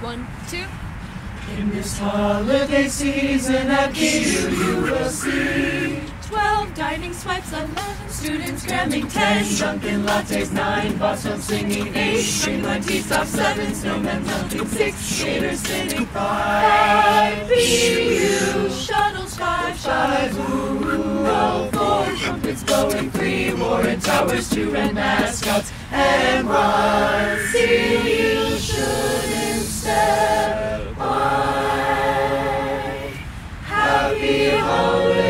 One, two. In this holiday season at BU you will see 12 dining swipes, 11 students cramming 10 Dunkin' lattes, 9 BosTones singing 8 Streamline tea stop 7 Snowmen melting 6 Skaters spinning 5 BU shuttles, 5 5 Ooh, 4 Trumpets blowing 3 Warren Towers 2 Red mascots And 1 See you should Behold